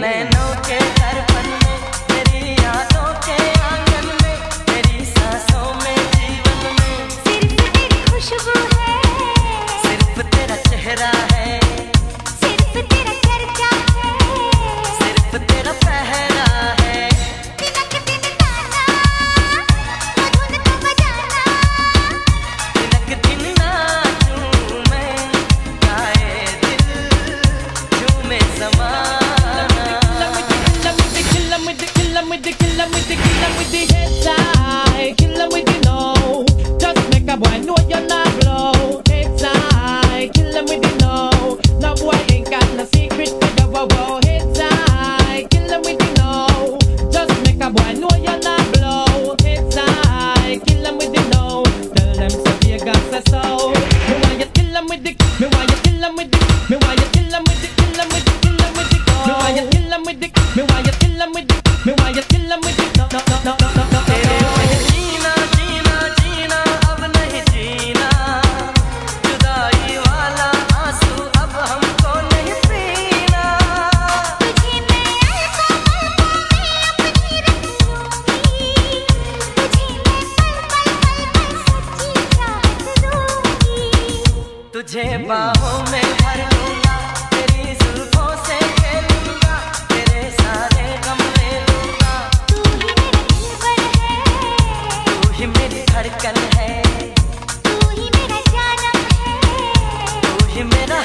नैनों के दर्पण में Me why you kill 'em with the Me why you kill 'em with the तुझे बाहों में भर लूँगा तेरी जुल्फों से खेलूँगा तेरे सारे गम ले लूँगा। तू ही मेरे दिल पर है। तू ही मेरी धड़कन है तू ही मेरा है। तू ही मेरा